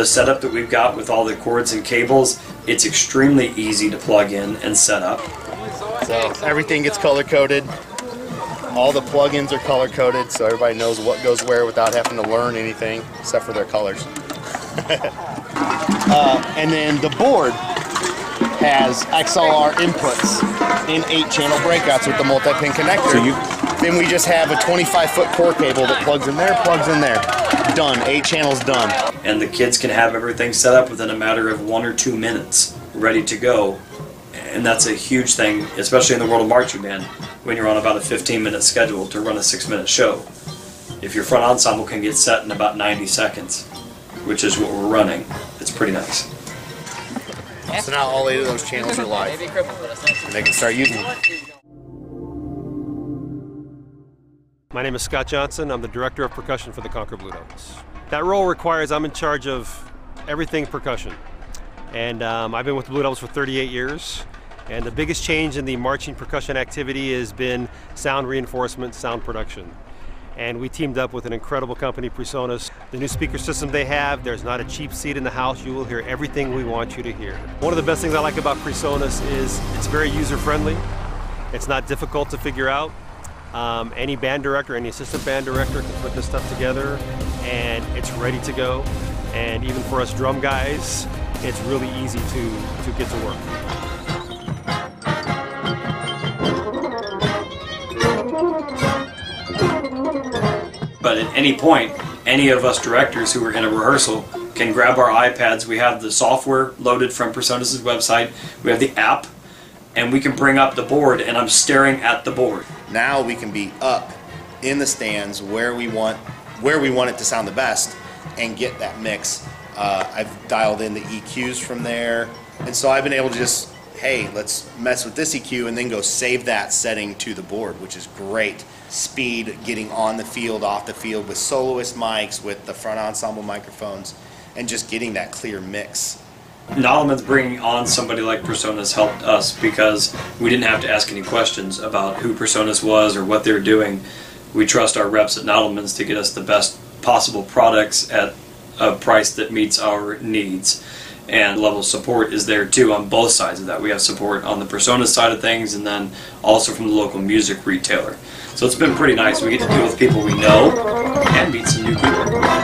the setup that we've got with all the cords and cables, it's extremely easy to plug in and set up. So everything gets color coded. All the plugins are color coded, so everybody knows what goes where without having to learn anything except for their colors. uh, and then the board has XLR inputs in eight channel breakouts with the multi-pin connector. So you- then we just have a 25 foot core cable that plugs in there, plugs in there. Done. Eight channels done. And the kids can have everything set up within a matter of one or two minutes, ready to go. And that's a huge thing, especially in the world of marching band, when you're on about a 15 minute schedule to run a six minute show. If your front ensemble can get set in about 90 seconds, which is what we're running, it's pretty nice. So now all eight of those channels are live. And they can start using them. My name is Scott Johnson. I'm the Director of Percussion for the Concord Blue Devils. That role requires I'm in charge of everything percussion. And um, I've been with the Blue Devils for 38 years. And the biggest change in the marching percussion activity has been sound reinforcement, sound production. And we teamed up with an incredible company, Presonus. The new speaker system they have, there's not a cheap seat in the house. You will hear everything we want you to hear. One of the best things I like about Presonus is it's very user friendly. It's not difficult to figure out. Um, any band director, any assistant band director can put this stuff together and it's ready to go. And even for us drum guys, it's really easy to, to get to work. But at any point, any of us directors who are in a rehearsal can grab our iPads. We have the software loaded from PreSonus' website, we have the app, and we can bring up the board, and I'm staring at the board. Now we can be up in the stands where we want where we want it to sound the best and get that mix. Uh, I've dialed in the EQs from there, and so I've been able to just hey, let's mess with this EQ and then go save that setting to the board, which is great. Speed, getting on the field, off the field with soloist mics, with the front ensemble microphones, and just getting that clear mix. Nottelmann's bringing on somebody like PreSonus helped us because we didn't have to ask any questions about who PreSonus was or what they're doing. We trust our reps at Nottelmann's to get us the best possible products at a price that meets our needs. And level of support is there too on both sides of that. We have support on the PreSonus side of things and then also from the local music retailer. So it's been pretty nice. We get to deal with people we know and meet some new people.